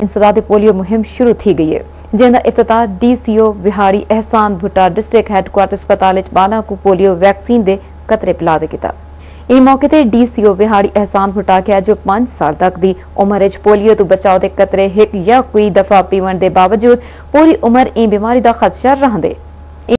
इंसदादी polio मुहिम शुरू थी गई है। डी सी ओ बिहारी एहसान भुट्टा डिस्ट्रिक्ट हैडक्वार्टर अस्पताल बाला को पोलियो वैक्सीन दे कतरे पिला किया इस मौके ते डीसीओ विहाड़ी एहसान भुट्टा आख्या जो पाँच साल तक दी उम्र पोलियो तो बचाव के कतरे एक या कोई दफ़ा पीवन के बावजूद पूरी उम्र इन बीमारी का खदशा रहंदे।